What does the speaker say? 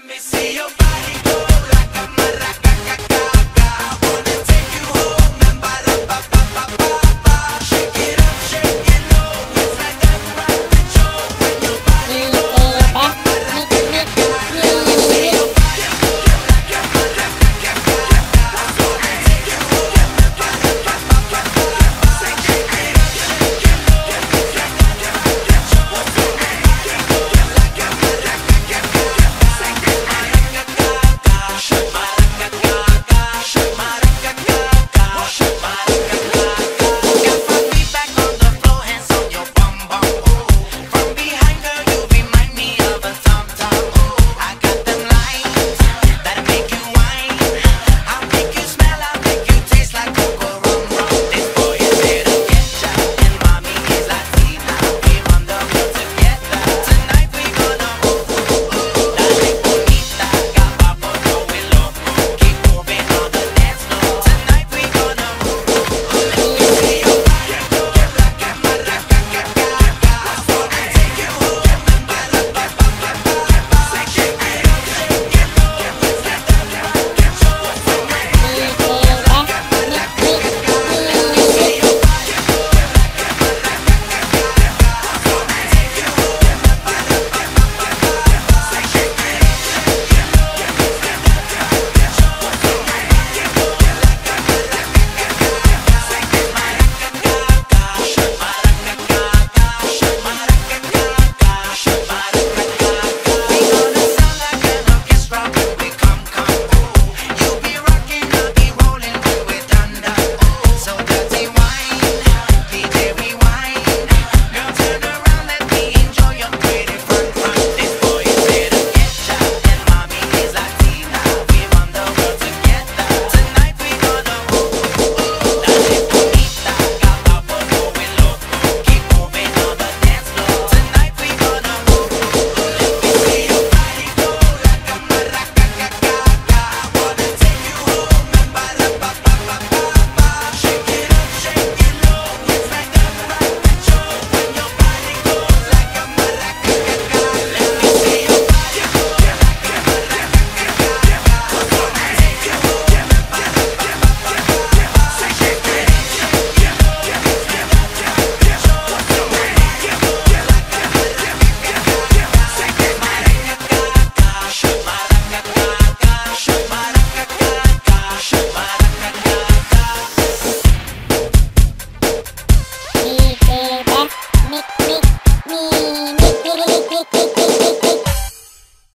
Let me see your body.